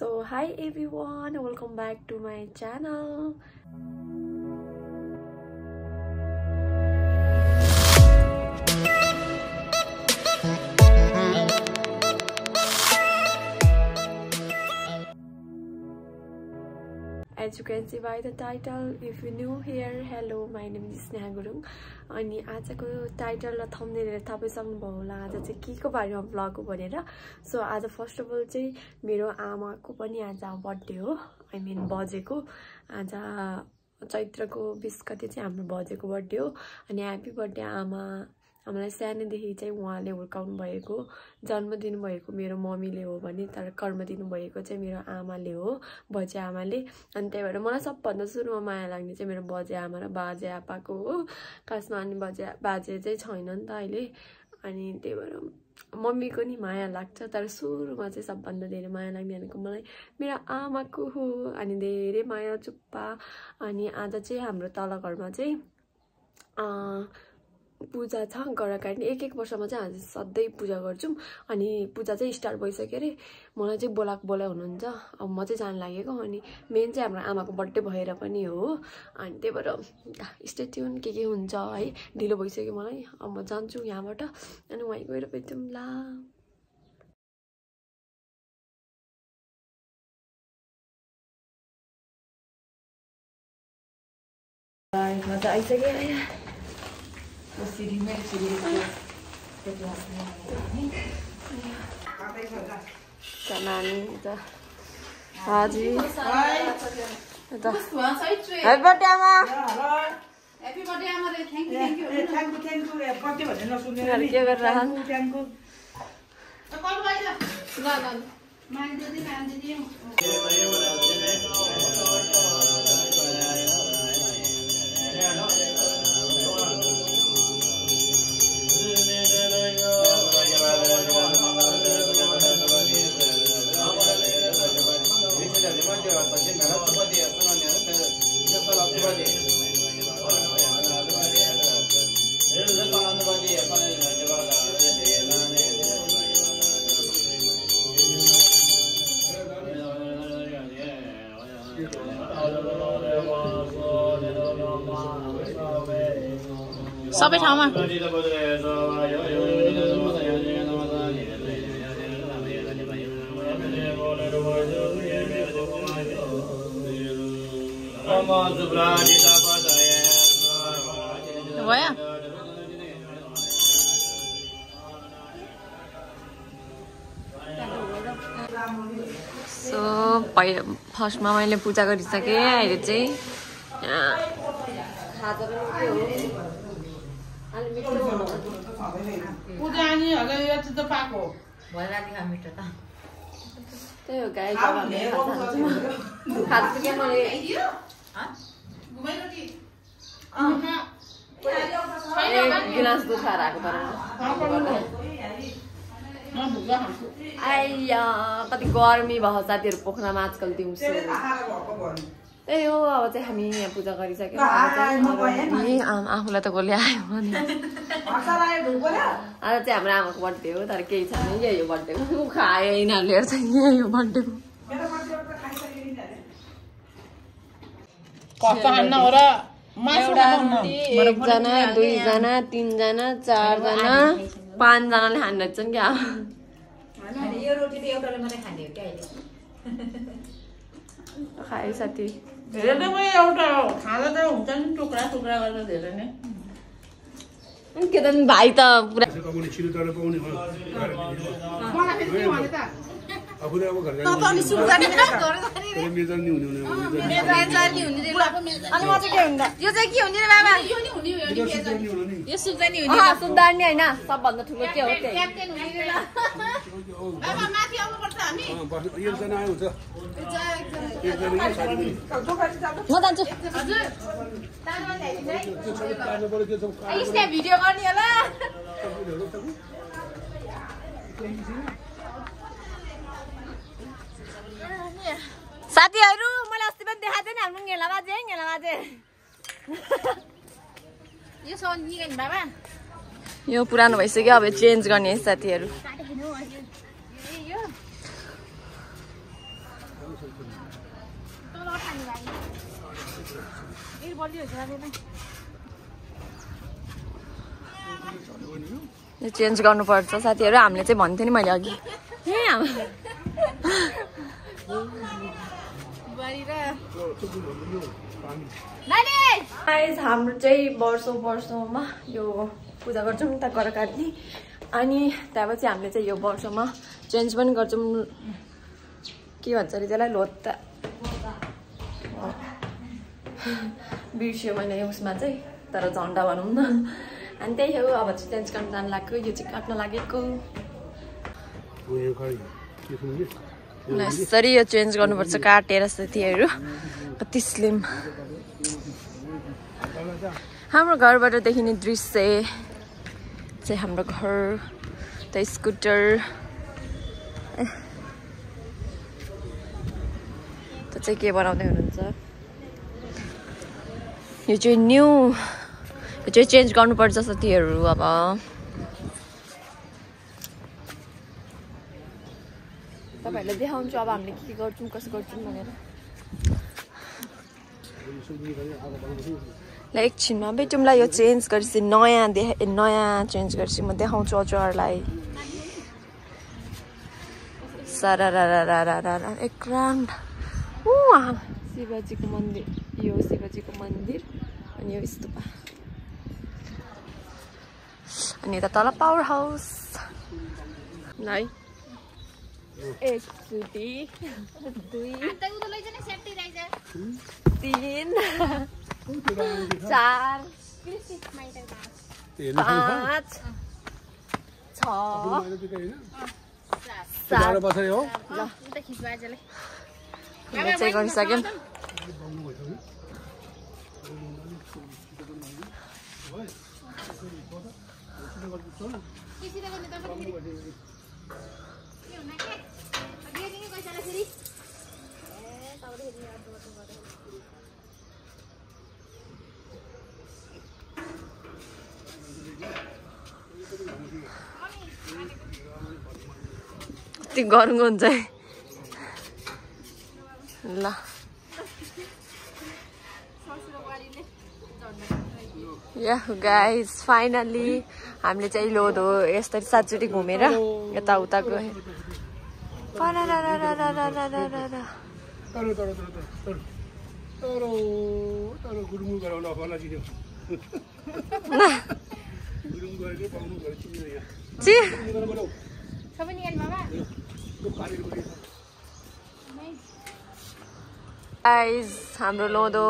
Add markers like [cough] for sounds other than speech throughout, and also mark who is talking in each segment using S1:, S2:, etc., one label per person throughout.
S1: So hi everyone, welcome back to my channel. As you can see by the title, if you new here, hello, my name is Sneha Gurung अनि आजको title र thumbnail थाहा पाइसक्नुभयो होला। आज चाहिँ के को बारेमा ब्लग हो भनेर। सो आज फर्स्ट अफ अल चाहिँ मेरो आमाको पनि आज बर्थडे हो। आई मिन बजेको। आज चैत्रको बिस गते चाहिँ हाम्रो बजेको बर्थडे हो। अनि ह्याप्पी बर्थडे आमा। हामीलाई सानोदेखि चाहिँ उहाँले हुर्काउनु भएको जन्म दिनुभएको मेरो मम्मीले हो भने तर कर्म दिनुभएको चाहिँ मेरो आमाले हो बजे आमाले। अनि त्यही भएर मलाई सबभन्दा सुरुमा माया लाग्ने चाहिँ मेरो बजे आमा र बाजे आपाको हो। खासमा अनि बजे बाजे चाहिँ छैन नि त अहिले। अनि त्यही भएर मम्मीको नि माया लाग्छ तर सुरुमा चाहिँ सबभन्दा धेरै माया लाग्ने भनेको मलाई मेरो आमाको हो। अनि धेरै माया चुप्पा। अनि आज चाहिँ हाम्रो तल घरमा चाहिँ पूजा छ गराकानी एक एक वर्षमा चाहिँ हामी सधैँ पूजा गर्छौँ। अनि पूजा चाहिँ स्टार्ट भइसक्यो अरे। मलाई चाहिँ बोलाएको बोला हुनुहुन्छ। अब म चाहिँ जानु लागेको अनि मेन चाहिँ हाम्रो आमाको बर्थडे भएर पनि हो। अनि त्यही भएर स्टेट्युन के के हुन्छ है? ढिलो भइसक्यो मलाई। अब म जान्छु यहाँबाट। अनि वहीँ गएर भेट्यौँ ला। मजा आइसक्यो नानी यता हाजी यता ह्याप्पी बर्थडे आमा
S2: Happy birthday,
S3: भयो
S1: सो पहि फर्स्टमा मैले पूजा गरिसकेँ अहिले चाहिँ यहाँ खाजा पनि के हो अलि मिठो
S2: पूजा अनि हगै यो चाहिँ त पाएको
S1: त्यही हो गाई मैले गिलास दुध खाएर आएको तर आइया कति गर्मी भयो साथीहरू पोखरामा आजकल दिउँसो त्यही हो अब चाहिँ हामी यहाँ पूजा गरिसक्यौँ अब ए आफूलाई त कसले आयो भने आज चाहिँ हाम्रो आमाको बर्थडे हो तर केही छैन यही हो बर्थडेको खायो यिनीहरूले हेर्छ यही हो बर्थडेको एकजना दुईजना तिनजना चारजना पाँचजनाले खाने रहेछन् क्या
S3: यो रोटी त एउटाले मात्रै खाने हो क्या अहिले
S1: खायो साथी
S2: धेरै नै भयो एउटा हो खाँदा त हुन्छ नि टुक्रा टुक्रा गरेर धेरै नै
S1: अनि के त भाइ त पुरा
S4: आफूले अब घर मेजर नि हुने
S3: अनि म चाहिँ के हुन्छ यो चाहिँ के हुने रे बाबा?
S2: यो नि हुने हो यो नि
S4: मेजर। नि हुने नि।
S3: यो सुक्दैन नि
S1: अँ, सुन्दानी होइन। सबभन्दा ठुलो के हो त्यही?
S2: क्याप्टेन हुने रे बाबा
S1: साथीहरू मैले अस्ति पनि देखाएको थिएँ नि हाम्रो घेला बाजे घेला बाजे।
S3: यो निकाल्ने बाबा?
S1: यो पुरानो भइसक्यो अब चेन्ज गर्ने साथीहरू। यो चेन्ज गर्नुपर्छ साथीहरू। हामीले चाहिँ भन्थ्यो नि मैले अघि। [laughs] हाम्रो चाहिँ वर्षौँ वर्षौँमा यो पूजा गर्छौँ त कर काट्ने अनि त्यहाँपछि हामीले चाहिँ यो वर्षमा चेन्ज पनि गर्छौँ। के भन्छ अरे त्यसलाई? लोत्ता। बिर्स्यो मैले उसमा चाहिँ तर झन्डा भनौँ न। अनि त्यही हो अब चाहिँ चेन्ज गर्न जानु लाग्यो यो चाहिँ काट्न लागेको। यसरी यो चेन्ज गर्नुपर्छ काटेर साथीहरू। कति स्लिम हाम्रो घरबाट देखिने दृश्य चाहिँ हाम्रो घर त स्कुटर त चाहिँ के बनाउँदै हुनुहुन्छ? यो चाहिँ न्यू यो चाहिँ चेन्ज गर्नुपर्छ साथीहरू अब। तपाईँहरूलाई देखाउँछु अब हामीले के के गर्छौँ कसो गर्छौँ भनेर। ल एकछिनमा बेटुमलाई यो चेन्ज गरेपछि नयाँ देखा नयाँ चेन्ज गरेपछि म देखाउँछु हजुरहरूलाई सारा एक राउन्ड। ऊ आमा। शिवजीको मन्दिर यो शिवजीको मन्दिर अनि यो स्तुपा। अनि यता तल पावर हाउस ल है एक चुटी दुई तिन चार पाँच छ चाहिँ गरिसक्यौँ किसी कति गरे हुन्छ ल. या गाइस फाइनल्ली हामीले चाहिँ लोधो यसरी सातचोटि घुमेर यताउता गयो ची।
S4: यो पारेर गयो
S1: गाइस हाम्रो लोधो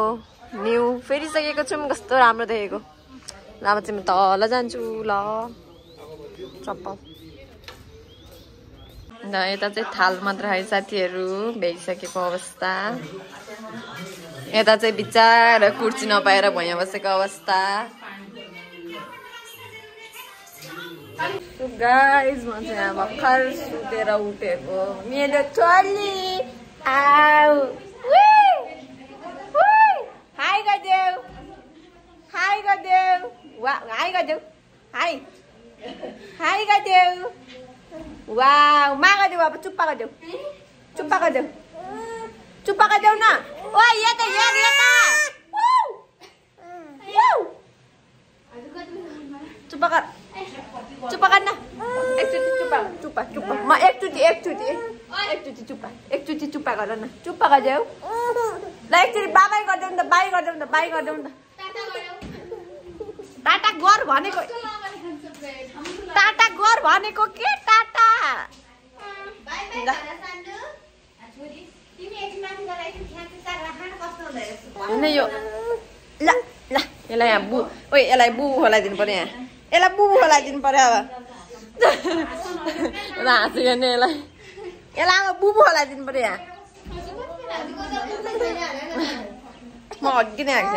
S1: न्यु फेरिसकेको छौँ कस्तो राम्रो देखेको ल अब चाहिँ म तल जान्छु ल चप्पल ल यता चाहिँ थाल मात्र है साथीहरू भ्याइसकेको अवस्था यता चाहिँ बिचार कुर्सी नपाएर भुइँ बसेको अवस्था गाइस म चाहिँ यहाँ भर्खर सुतेर उठेको मेरो छोरी हाई गरिदेऊ हाई गरिदेऊ वा हाई गरिदेऊ हाई हाई गरिदेऊ वा मा अब चुप्पा चुप्पा चुप्पा न ओ यता यता चुप्पा चुप्पा गर्न एकचोटि चुप्पा चुप्पा चुप्पा म एकचोटि एकचोटि एकचोटि चुप्पा एकचोटि चुप्पा गर न चुप्पा गरिदेऊ ल एकचोटि बाबाई गरिदेऊ न त बाई गरिदेऊ न त बाई गरिदेऊ न त टाटा गर भनेको टाटा गर भनेको के टाटा होइन यो ल ल यसलाई यहाँ बु ओ यसलाई बुबु खोलाइदिनु पर्यो यहाँ यसलाई बुबु खोलाइदिनु पर्यो अब हाँसी गर्ने यसलाई यसलाई अब बुबु खोलाइदिनु पर्यो यहाँ म हड्किने आएको छ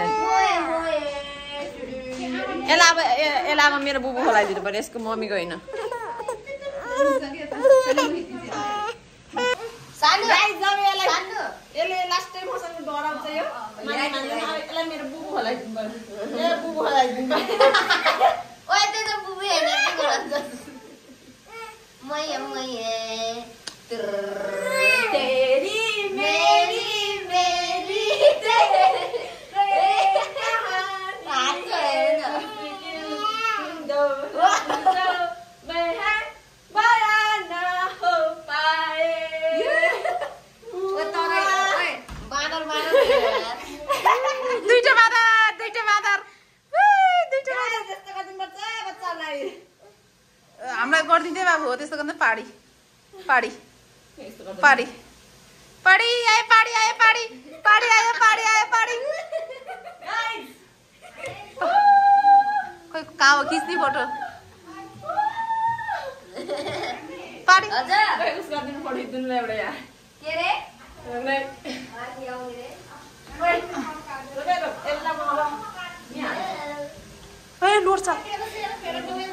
S1: यसलाई अब यसलाई अब मेरो बुबु खोलाइदिनु पर्यो यसको मम्मीको होइन मेरो बुबु खोलाइदिनु पर्यो यसलाई बुबु खोलाइदिनु पर्यो [laughs] Moi moi. पाडी पाडी पाडी पाडी आयो पाडी आयो पाडी पाडी आयो पाडी आयो पाडी खोइ कहाँ हो खिच्ने फोटो पाडी ए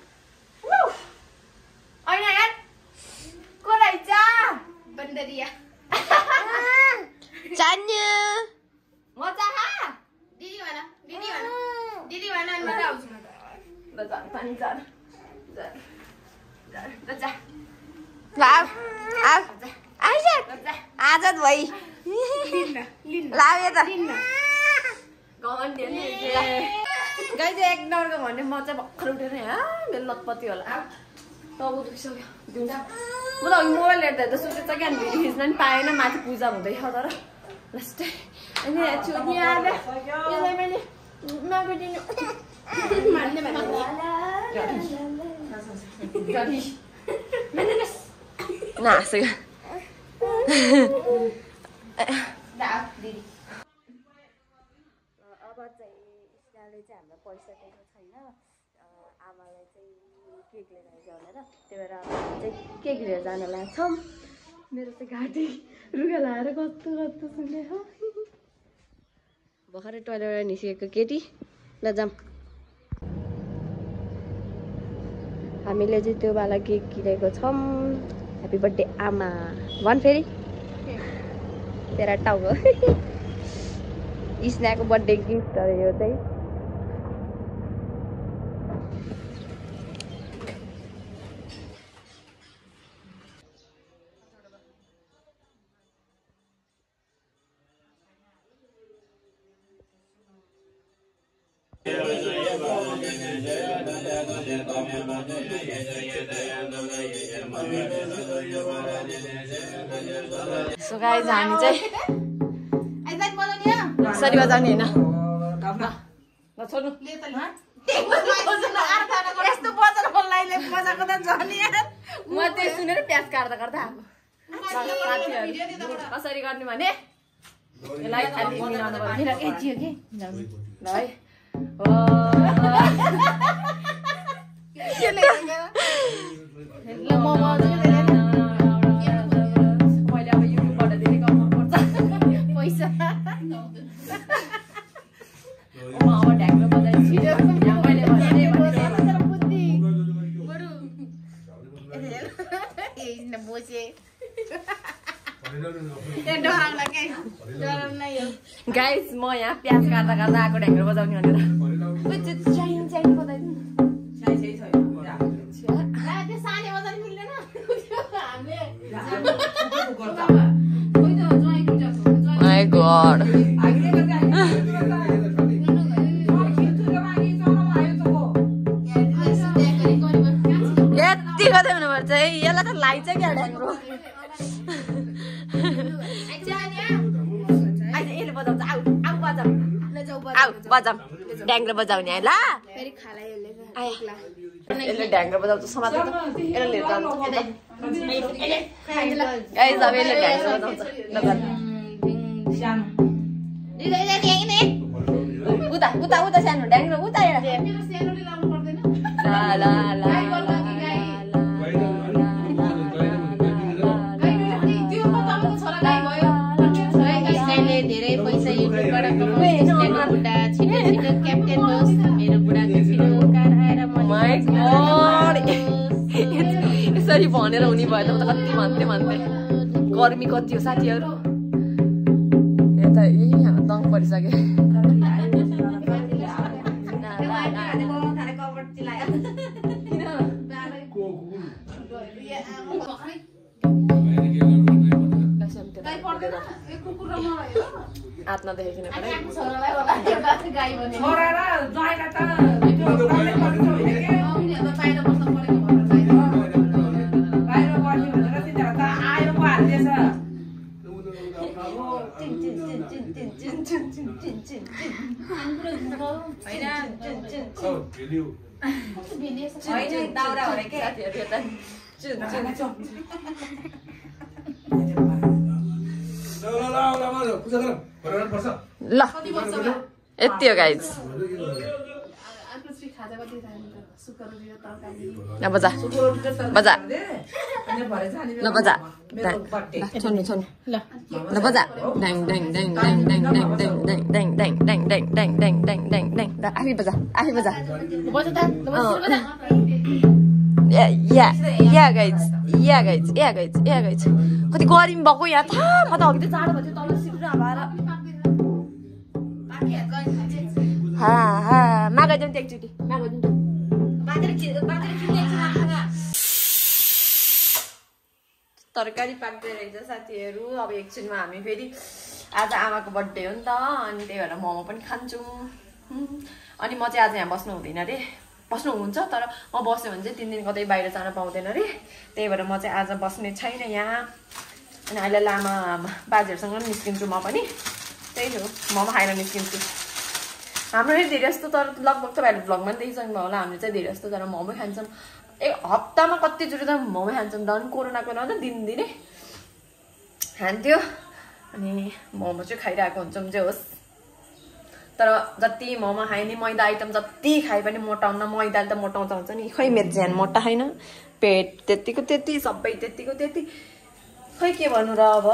S1: ल खिच्दै सानो बाँसको उपर बाँधर गर्छ तेरो छर बाँसको उपर बाँधर बाँधर
S5: बन्दरिया
S1: चान्य
S5: मजा हा दिदी भन दिदी भन दिदी भन अनि मजा आउँछ
S1: ल आऊ आऊ आइज आज भाइ ल आऊ यता
S3: गाई चाहिँ एक डरको भने म चाहिँ भर्खर उठेर यहाँ मेरो लतपति होला म त अघि मोबाइल हेर्दा हेर्दा सोचेको छ क्या भिडियो खिच्न पनि पाएन माथि पूजा हुँदैछ तर लास्टै अनि छोरी आएर यसलाई मैले नगरिदिनु मान्ने
S1: नासेको
S3: अब चाहिँ चाहिँ हामीलाई पैसा दिएको छैन आमालाई चाहिँ केक लिएर आइज भनेर त्यही भएर चाहिँ केक लिएर जान लाग्छौँ मेरो चाहिँ घाँटी रुगा लाएर कस्तो कस्तो सुने हो।
S1: भर्खरै टोइलेट निस्केको केटी। ल जाऊँ। हामीले चाहिँ त्यो वाला केक किनेको छौँ। ह्याप्पी बर्थडे आमा। भन् फेरि। तेरा टाउको। स्नेहाको बर्थडे गिफ्ट हो यो चाहिँ। सो गाइज हामी चाहिँ
S5: बजाउने
S1: यसरी होइन।
S3: म त्यो सुनेर प्याज काट्दा आएको। साथीहरू कसरी गर्ने भने यसलाई खालि मिलाउनु ल है। ल गाइस म यहाँ प्याज काट्दा काट्दा आएको ढ्याङ्ग्रो बजाउने भनेर। चाइन बजाऊ।
S1: ड्याङ्ग्रो बजाउने है ल। आया। यसले ढ्याङ्ग्रो बजाउँछ समाज यसले लिएर जान्छ। गाइस अब यसले ढ्याङ्ग्रो बजाउँछ। नगर उता उता उता सानो ढ्याङ्ग्रो उता हेर। ला ला ला ला
S5: धेरै पैसा [laughs]
S1: यसरी भनेर हुने भए त म त कति भन्थे भन्थे गर्मी कति हो साथीहरू? यता यही दङ परिसक्यो। हात
S4: नदेखाइकन होइन दाउरा हो के [laughs]
S1: ल यति हो गाइज ल बजा बजा ल बजा छोड्नु छोड्नु ल बजा ड्याङ ड्याङ ड्याङ ड्याङ ड्याङ ड्याङ ड्याङ ड्याङ ड्याङ ड्याङ ड्याङ ड्याङ ड्याङ ड्याङ ड्याङ ड्याङ ल आफै बजा आफै बजा या या गाइज या गाइज या गाइज या गाइज कति गरिम भएको यहाँ थाहा म त अघि त जाडो भयो तल सिक्नु भएर मागाइदिउँ एकचोटि मागाइदिउँ तरकारी पाक्दै रहेछ साथीहरू अब एकछिनमा हामी फेरि आज आमाको बर्थडे हो नि त अनि त्यही भएर मोमो पनि खान्छौँ। अनि म चाहिँ आज यहाँ बस्नु हुँदैन अरे बस्नुहुन्छ तर म बस्यो भने चाहिँ तिन दिन कतै बाहिर जान पाउँदैन अरे त्यही भएर म चाहिँ आज बस्ने छैन यहाँ। अनि अहिले लामा बाजेहरूसँग पनि निस्किन्छु म पनि। त्यही हो मोमो खाएर निस्किन्छु। हाम्रो चाहिँ धेरै जस्तो तर लगभग तपाईँहरूले भ्लगमा पनि देखिसक्नु होला हामीले चाहिँ धेरै जस्तो तर मोमो खान्छौँ। एक हप्तामा कतिचोटि त मोमो खान्छौँ झन् कोरोनाको त दिनदिनै। खान्थ्यो। अनि मोमो चाहिँ खाइरहेको हुन्छौँ जे होस्। तर जति मोमो खायो नि मैदा आइटम जति खाए पनि मोटाउन मैदाले त मोटाउँछ हुन्छ नि। खै मेरो ज्यान मोटा छैन। पेट त्यतिको त्यति सबै त्यतिको त्यति। खै के भन्नु र अब?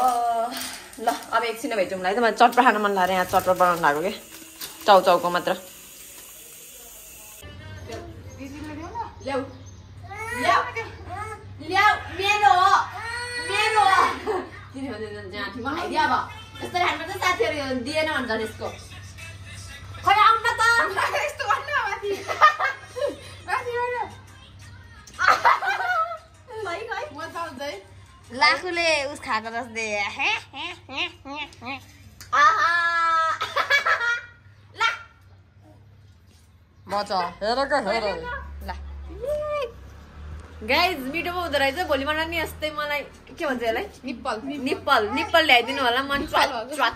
S1: ल अब एकछिन भेटौँला है त। मलाई चटपट खान मन लाग्यो। यहाँ चटपट बनाउनु लाग्यो क्या। चाउचाउको मात्र।
S3: साथीहरू दिएन भन्छन् यसको। खै आउन त यस्तो गर्नु माथि माथि म चाउँछ है
S1: लाखुले उस खाएको जस्तै मजा हेर क्या हेर ल गाइज मिठो पो हुँदो रहेछ भोलि मलाई नि यस्तै मलाई के भन्छ यसलाई
S3: निप्पल.
S1: निप्पल. निप्पल ल्याइदिनु होला मन च्वात च्वात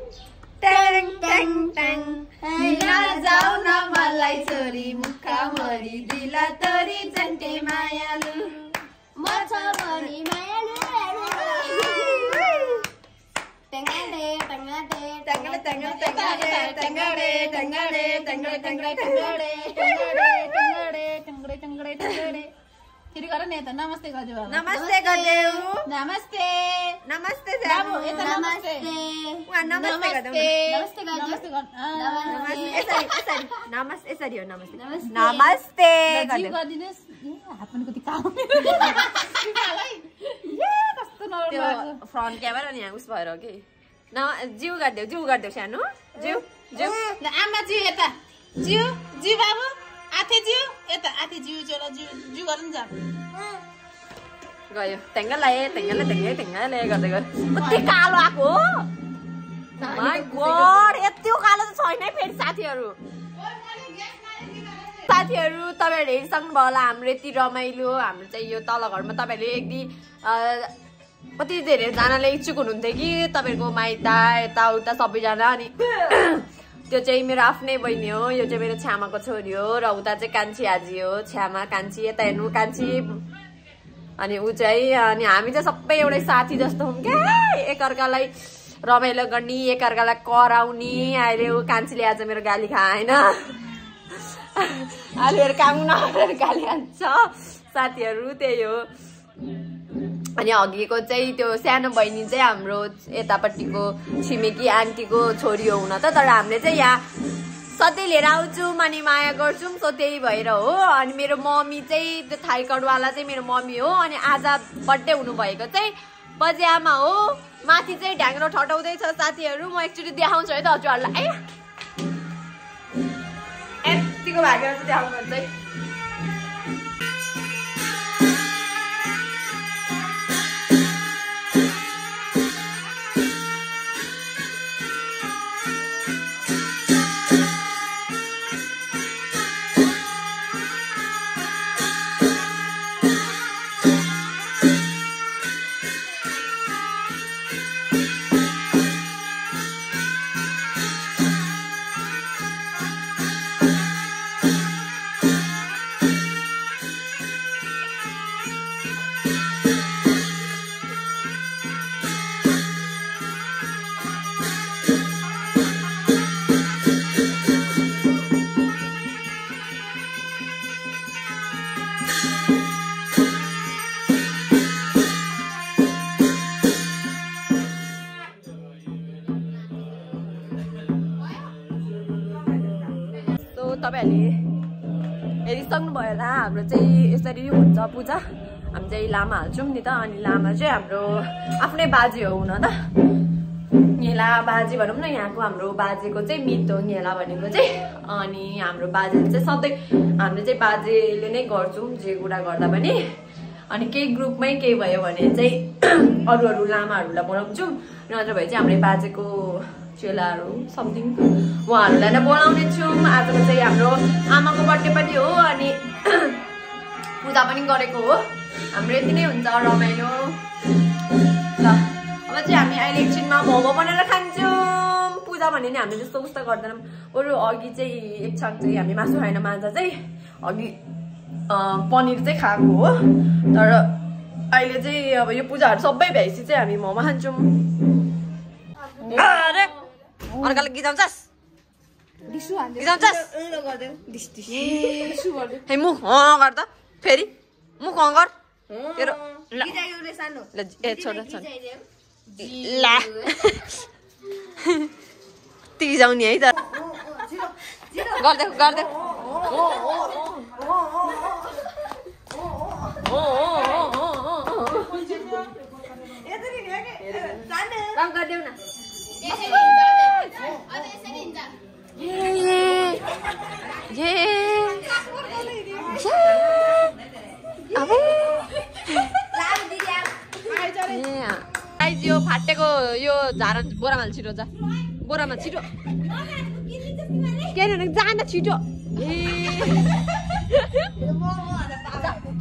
S3: जाऊ न मलाई छोरी मुखा मरी दिला तरी जन्टे मायालु म छ मरी मायालु टेङ्गाडे टेङ्गाडे
S1: टेङ्गडे टेङ्गडे टेङ्गडे टेङ्गडे टेङ्गडे टेङ्गडे टेङ्गडे
S3: टेङ्गाडे फेरि गर न यता नमस्ते गर्दै बाबु
S1: नमस्ते गरिदेऊ
S3: नमस्ते
S1: नमस्ते
S3: बाबु
S1: जानु
S3: यता नमस्ते
S1: उहाँ नमस्ते गरिदेऊ
S3: नमस्ते नमस्ते
S1: नमस्ते यसरी नमस्ते हो नमस्ते नमस्ते
S3: जिउ
S1: गरिदेऊ
S3: गरिदिनुहोस् ए हात पनि कति काम कस्तो
S1: त्यो
S3: नराम्रो
S1: फ्रन्ट क्यामेरा नि यहाँ उस भएर हो कि न जिउ गरिदेऊ जिउ गरिदेऊ सानो जिउ जिउ
S3: आमा जिउ यता जिउ जिउ बाबु आथे जिउ यता आथे जिउ चोला जिउ जिउ गर्नु नि जा।
S1: गयो। टेङ्गले टेङ्गले टेङ्गे टेङ्गले गर्दै गयो। कति कालो आएको हो? यति कालो त छैन है फेरि साथीहरू। साथीहरू तपाईँहरूले हेरिसक्नु भयो होला हाम्रो यति रमाइलो हाम्रो चाहिँ यो तल घरमा तपाईँहरूले यदि अ, कति धेरैजनाले इच्छुक हुनुहुन्थ्यो कि तपाईँहरूको माइता यताउता सबैजना अनि त्यो चाहिँ मेरो आफ्नै बहिनी हो यो चाहिँ मेरो छ्यामाको छोरी हो र उता चाहिँ कान्छी आजी हो छ्यामा कान्छी यता हेर्नु कान्छी। अनि ऊ चाहिँ अनि हामी चाहिँ सबै एउटै साथी जस्तो हौँ क्या। एकअर्कालाई रमाइलो गर्ने एकअर्कालाई कराउने। अहिले ऊ कान्छीले आज मेरो गाली खाएन। [laughs] अहिले काम नगरेर गाली खान्छ। साथीहरू त्यही हो। अनि अघिको चाहिँ त्यो सानो बहिनी चाहिँ हाम्रो यतापट्टिको छिमेकी आन्टीको छोरी हो हुन त तर हामीले चाहिँ यहाँ सधैँ लिएर आउँछौँ अनि माया गर्छौँ सो त्यही भएर हो अनि मेरो मम्मी चाहिँ त्यो थाइकडवाला चाहिँ मेरो मम्मी हो अनि आज बर्थडे हुनुभएको चाहिँ बजियामा हो माथि चाहिँ ढ्याङ्ग्रो ठटाउँदैछ साथीहरू म एकचोटि देखाउँछु है त हजुरहरूलाई ए यतिको भागेर चाहिँ देखाउनु चाहिँ हाम्रो चाहिँ यसरी हुन्छ पूजा। हामी चाहिँ लामा हाल्छौँ नि त अनि लामा चाहिँ हाम्रो आफ्नै बाजे हो हुन त। घेला बाजे भनौँ न यहाँको हाम्रो बाजेको चाहिँ मित हो घेला भनेको चाहिँ। अनि हाम्रो बाजे चाहिँ सधैँ हामीले चाहिँ बाजेले नै गर्छौँ जे कुरा गर्दा पनि। अनि केही ग्रुपमै केही भयो भने चाहिँ [clears throat] अरू अरू लामाहरूलाई बोलाउँछौँ। नत्र भए चाहिँ हाम्रो बाजेको चेलाहरू समथिङ उहाँहरूलाई नै बोलाउने छौँ आजको चाहिँ हाम्रो आमाको बर्थडे पनि हो अनि पूजा पनि गरेको हो हाम्रो यति नै हुन्छ रमाइलो ल अब चाहिँ हामी अहिले एकछिनमा मोमो बनाएर खान्छौँ पूजा भने नि हामीले जस्तो उस्तो गर्दैनौँ बरु अघि चाहिँ एक छाक चाहिँ हामी मासु खाएन मान्छे चाहिँ अघि पनिर चाहिँ खाएको हो तर अहिले चाहिँ अब यो पूजाहरू सबै भएपछि चाहिँ हामी मोमो खान्छौँ अर्काले गिजाउँछस् गिजाउँछस् हे मुख गर त फेरि मुख अँ गर तेरो ल ल ए छोड छोड ला गिजाउने है त गर्दै गर्दै काम गरिदेऊ न ये फाटेको यो झार बोरामा छिटो जा बोरामा छिटो के भने जा न छिटो ए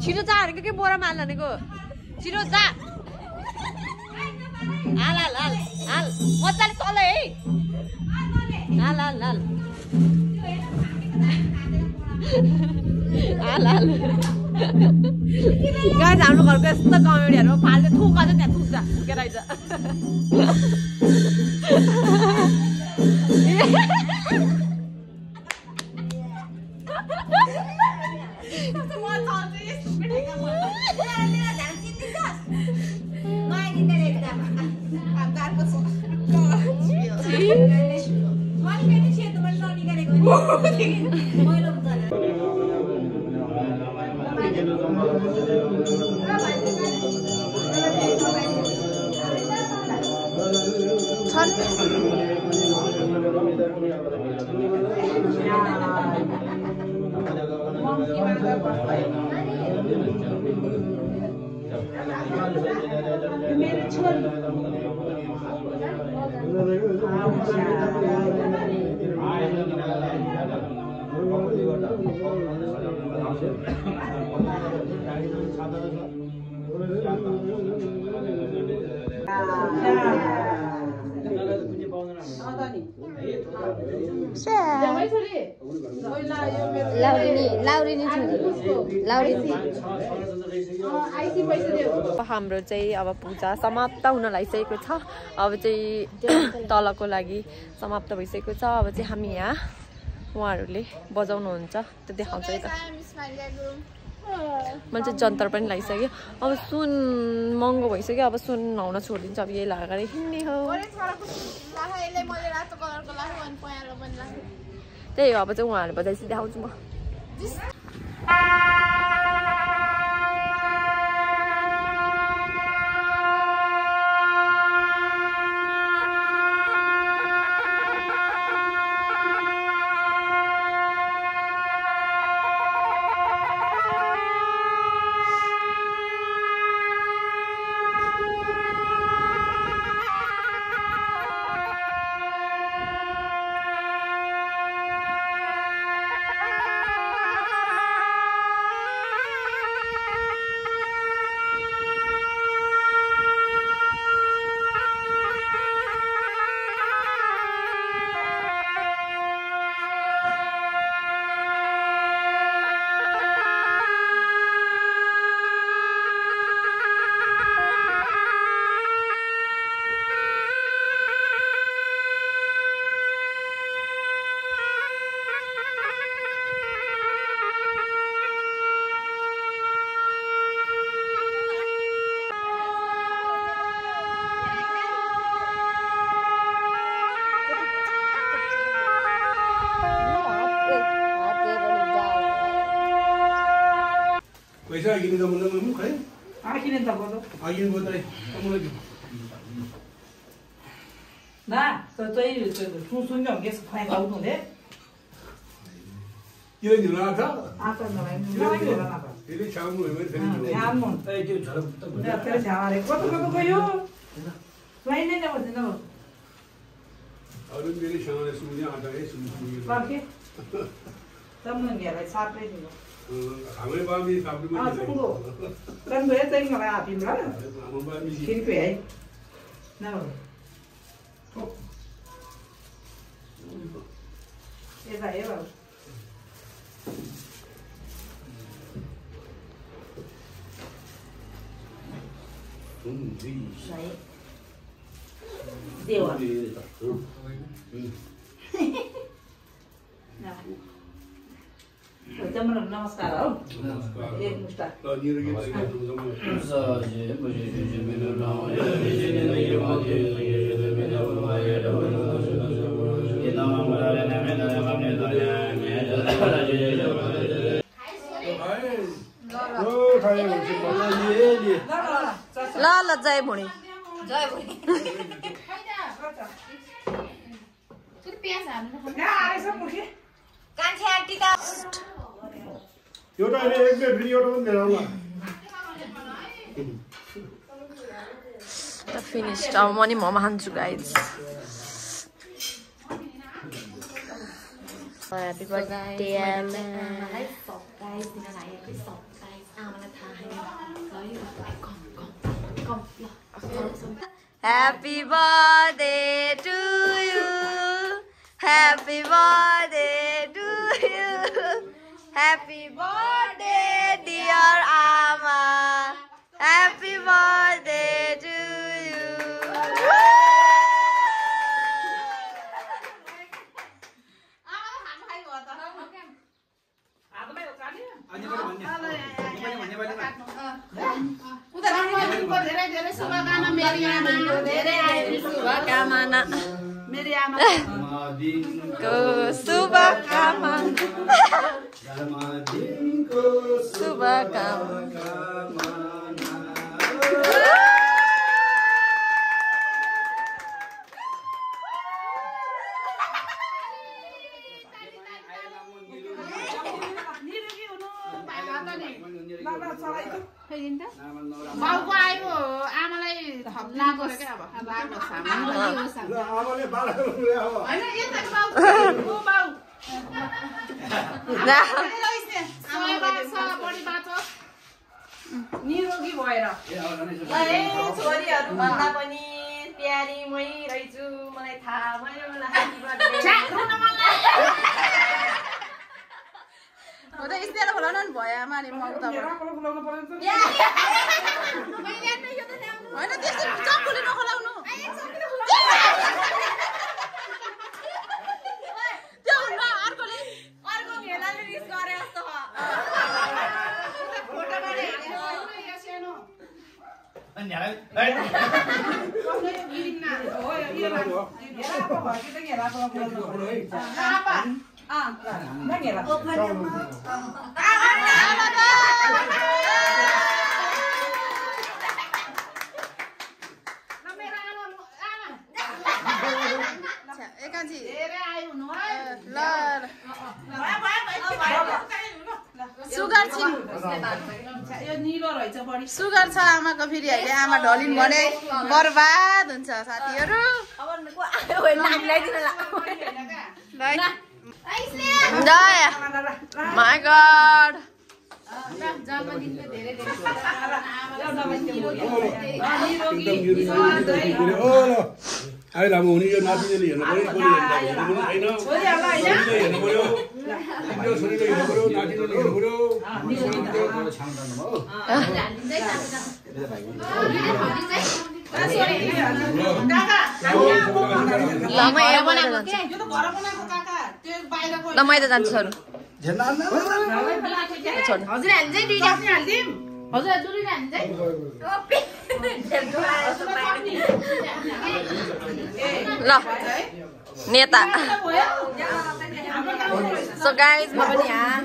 S1: छिटो जा भनेको के बोरामा हाल भनेको छिटो जा हाल हाल हाल हाल मजाले चल है हाल हाल हाल हाल हाल गाइस हाम्रो घरको यस्तो कमेडीहरू फाल्दै थुक अझ त्यहाँ थुक्छ आइज
S6: 선? 아, 네.
S1: हाम्रो चाहिँ अब पूजा समाप्त हुन लागिसकेको छ। अब चाहिँ [clears throat] तलको लागि समाप्त भइसकेको छ। अब चाहिँ हामी यहाँ उहाँहरूले बजाउनुहुन्छ। त्यो देखाउँछ है त। मैले चाहिँ जन्तर पनि लगाइसक्यो अब सुन महँगो भइसक्यो अब सुन नहुन छोडिदिन्छ अब यही लगाएर हिँड्ने हो। त्यही हो अब चाहिँ उहाँहरूले बजाएपछि देखाउँछु म।
S4: पैसा आगिने जमाना में खै
S7: आखिने त बोलो
S4: आगिने बताए मलाई
S7: ना त चाहिँ सुन सुन गेस खुवाइ गाउनु हुँदै
S4: यो नि ला था
S7: आँटा नभए नभए होला न
S4: फेरि छाउनु भयो भने फेरि
S7: ध्यान तेरे छावारे कतो कतो गयो स्वाइ नै नबस्दैन न
S4: अरू मेरे सामने सुन्ने आटा है सुन सुन
S7: पर्खे तम्नु गेलाई साप्रै दिनु
S4: हाम्रो बाबी साबु
S7: अँ सुँगो तन गयो चाहिँ मलाई आपिम ल
S4: हाम्रो बाबी
S7: खिर्पे है न यता हेर देवा जमन नमस्कार हौ एक मुष्टा
S4: निरोगी भइसक्यो
S1: ल ल जय भुँडी
S7: यहाँ आएछ मुखी
S4: एउटा अहिले एक प्लेट फेरि एउटा पनि लिएर आउला
S1: फिनिस्ड अब म नि मोमो खान्छु guys happy birthday Happy birthday to you. Happy birthday to you. Happy birthday, dear Ama. Happy birthday to you.
S2: धेरै धेरै शुभकामना मेरी आमा धेरै
S1: शुभकामना
S2: मेरी आमा
S1: शुभकामना शुभकामना।
S7: निरोगी हुनु चलाइदिनु
S2: बाउको आयो आमालाई लागोस् क्या लागोस्
S4: अब
S2: होइन निरोगी भएर।
S8: छोरीहरू भन्दा पनि प्यारी मै रहेछु मलाई थाहा भयो
S3: म त
S7: यस्तै बोलाउन नि भयो आमाले म
S3: होइन त्यस्तो चक्कुले नखोलाउनु।
S7: हो, यो राको- यो राको भयो कि त घेरा बोलाउनु पर्यो। अँ,
S3: एकान्छी ल सुगर छिन्
S7: यो निलो रहेछ बढी
S3: सुगर छ आमाको फेरि अहिले आमा ढलिन् भने बर्बाद हुन्छ साथीहरू। माई गड
S4: लामो हुने यो नातिनीले हेर्नु पऱ्यो छोरीले हेर्नु पऱ्यो छोरीले हेर्नु पऱ्यो नातिनीले हेर्नु पऱ्यो
S1: ल म जान्छु
S7: त
S1: छोड्नु
S8: हजुर हामी चाहिँ दुईटा हजुर दुईटा हामी चाहिँ
S1: ल नेता सो गाइज म पनि यहाँ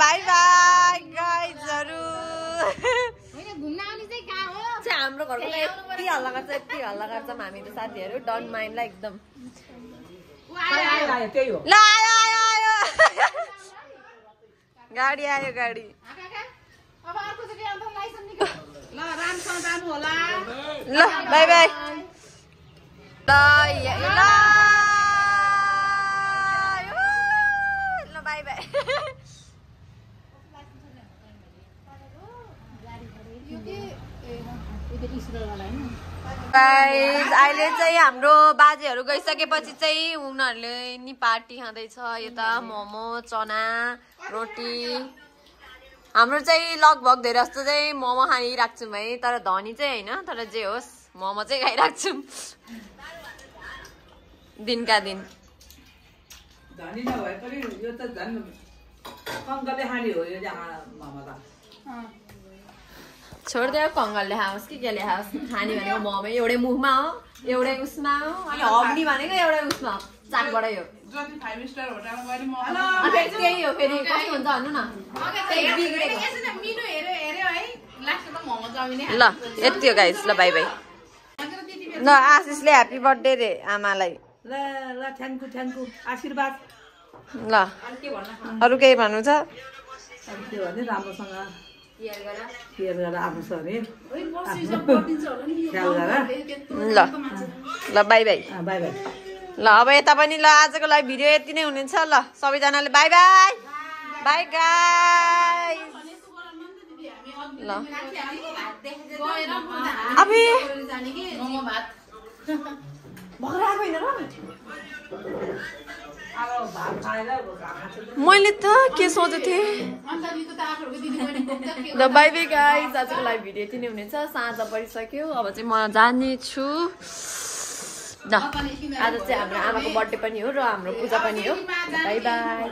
S3: बाई बाई गाइजहरू
S8: घुम्न आउने चाहिँ कहाँ हो
S1: चाहिँ हाम्रो घरको त यति हल्ला गर्छ यति हल्ला गर्छ हामी त साथीहरू। डन्ट माइन्डलाई एकदम।
S7: आयो। आयो त्यही हो।
S3: ल आयो आयो आयो। गाडी आयो गाडी।
S8: अब अर्को चाहिँ के अन्त लाइसेन्स निकाल।
S7: ल रामसँग जानु होला।
S3: ल बाई बाई। ल या- गाइस अहिले चाहिँ हाम्रो बाजेहरू गइसकेपछि चाहिँ उनीहरूले नि पार्टी खाँदैछ यता मोमो चना रोटी। हाम्रो चाहिँ लगभग धेरै जस्तो चाहिँ मोमो खाइरहेको छौँ है तर धनी चाहिँ होइन तर जे होस् मोमो चाहिँ खाइरहेको छौँ दिनका दिन।
S7: धनी नभए पनि यो त झन् कङ्कले खाने हो यो जहाँ मामा त।
S1: छोडिदियो कङ्गलले खाओस् कि केले खाओस् खाने भनेको मोमै एउटै मुखमा हो एउटै उसमा हो अनि हग्ने भनेको एउटै उसमा हो। चाकबाटै हो त्यही हो फेरि कस्तो हुन्छ भन्नु न। ल यति हो गाइस ल बाई बाई ल आशिषले ह्याप्पी बर्थडे रे आमालाई।
S7: ल ल थ्याङ्कु थ्याङ्कु आशीर्वाद।
S1: ल। अरू केही भन्नु छ?
S7: राम्रोसँग? केयर गरेर
S1: ल। ल बाई बाई।
S7: अँ, बाई बाई।
S1: ल अब यता पनि ल आजको लागि भिडियो यति नै हुनेछ। ल सबैजनाले बाई बाई। बाई गाई ल। अबे मैले त के सोचेको थिएँ? ल बाई बाई गाइस आजको लागि भिडियो यति नै हुनेछ। साँझ परिसक्यो। अब चाहिँ म जाने छु। ल आज चाहिँ हाम्रो आमाको बर्थडे पनि हो र हाम्रो पूजा पनि हो। By by